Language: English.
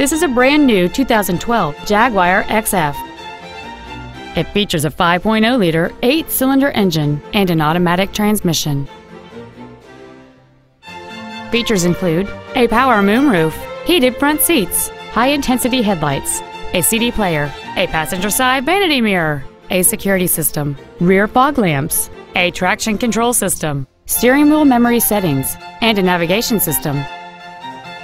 This is a brand new 2012 Jaguar XF. It features a 5.0-liter eight-cylinder engine and an automatic transmission. Features include a power moonroof, heated front seats, high-intensity headlights, a CD player, a passenger side vanity mirror, a security system, rear fog lamps, a traction control system, steering wheel memory settings, and a navigation system.